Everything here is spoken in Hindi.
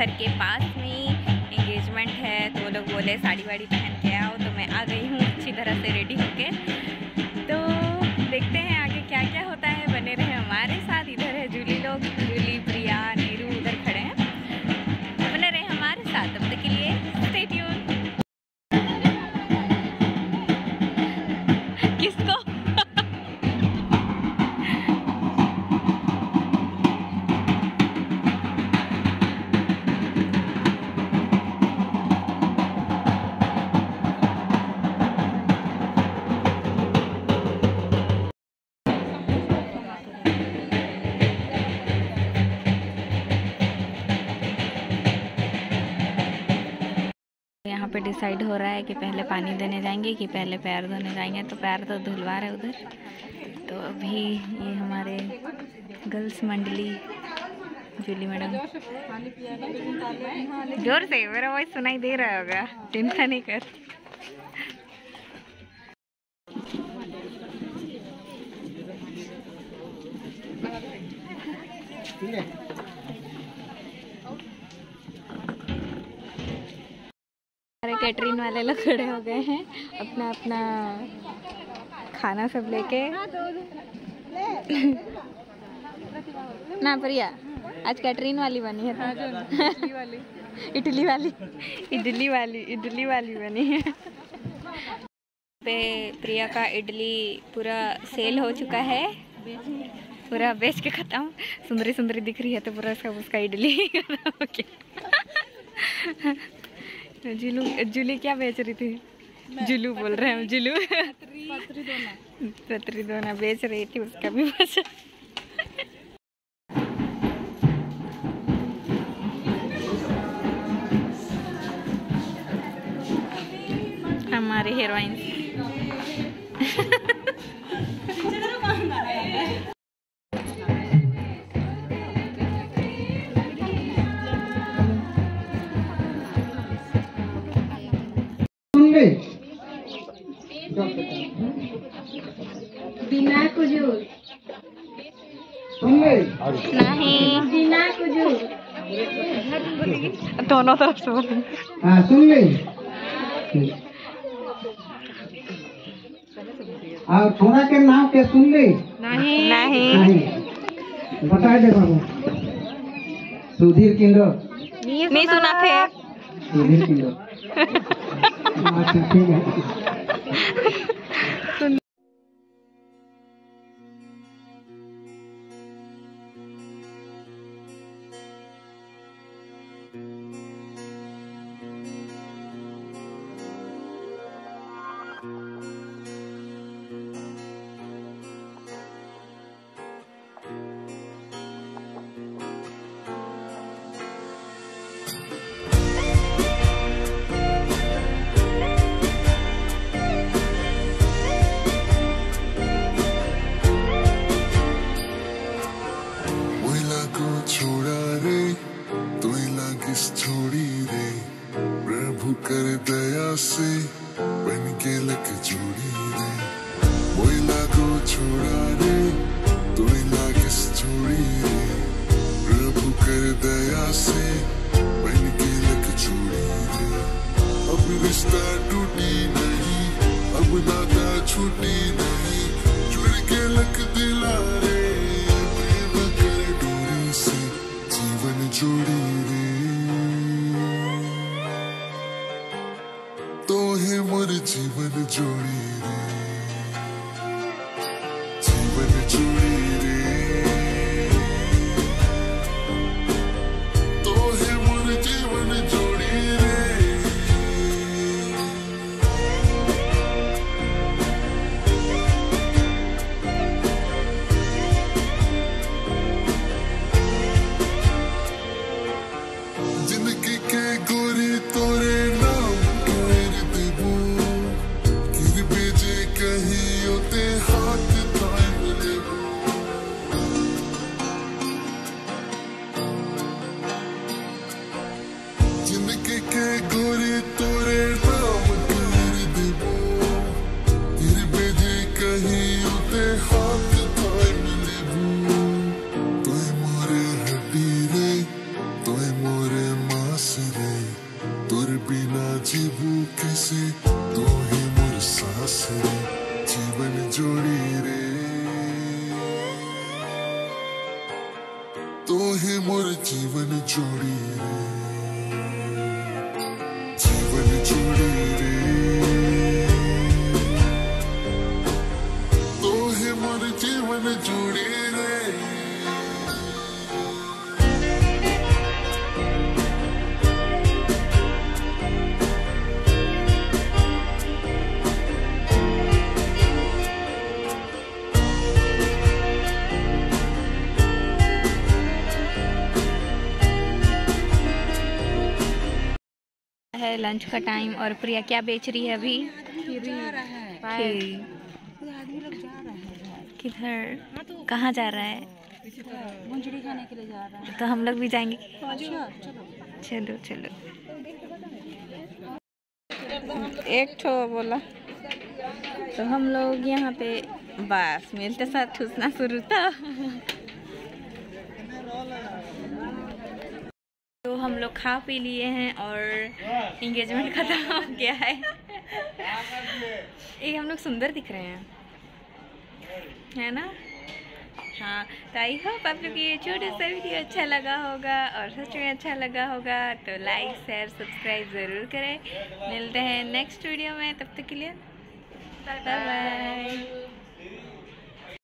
घर के पास में इंगेजमेंट है तो वो लोग बोले साड़ी वाड़ी पहन के आओ। तो मैं आ गई हूँ अच्छी तरह से रेडी होके। यहाँ पे डिसाइड हो रहा है कि पहले पानी देने जाएँगे, कि पहले पैर धोने जाएँगे। तो पैर तो धुलवा रहे उधर। तो अभी ये हमारे गर्ल्स मंडली, जूली मैडम। ज़ोर से, मेरा वॉइस सुनाई दे रहा होगा। चिंता नहीं कर। सारे कैटरिंग वाले लोग खड़े हो गए हैं। अपना अपना खाना सब लेके। ना प्रिया आज कैटरीन वाली बनी है। तो। इडली वाली। इडली वाली। इडली वाली बनी है। पे प्रिया का इडली पूरा सेल हो चुका है। पूरा बेच के खत्म। सुंदरी सुंदरी दिख रही है तो पूरा सब उसका इडली खत्म हो गया। जुलू जुली क्या बेच रही थी? जुलू बोल रहे हैं जुलू। पत्री। दोना। बेच रही थी उसका भी बचा। हमारी हीरोइन बिना कुजूर नहीं। बिना कुजूर दोनों तरफ़ से बोल हाँ। सुनले और थोड़ा के नाम के सुनले नहीं। नहीं। नहीं। बता दे बाबू। सुधीर किंडो। नहीं सुना थे। सुधीर किंडो। ठीक है। को छोड़ा रे तोइला किस छोड़ी रे। प्रभु कर दया से बन के लक जोड़ी रे। मोइला को छोड़ा रे। जीवन जोड़ी रे जीवन जोड़ी तू ही मोर जीवन जोड़ी रे। जीवन जोड़ी रे। तो ही मोर जीवन जोड़ी रे। है लंच का टाइम और प्रिया क्या बेच रही है अभी? किधर? कहाँ जा रहा है? मुंजड़ी खाने के लिए जा रहा है तो हम लोग भी जाएँगे। चलो चलो। एक ठो बोला। तो हम लोग यहाँ पे बस मिलते साथ ठूसना शुरू था। तो हम लोग खा पी लिए हैं और इंगेजमेंट खत्म हो गया है। ये हम लोग सुंदर दिख रहे हैं। है ना? हाँ तो आई होप आप लोग ये छोटा सा वीडियो अच्छा लगा होगा और सच में अच्छा लगा होगा तो लाइक शेयर सब्सक्राइब ज़रूर करें। मिलते हैं नेक्स्ट वीडियो में, तब तक के लिए बाय बाय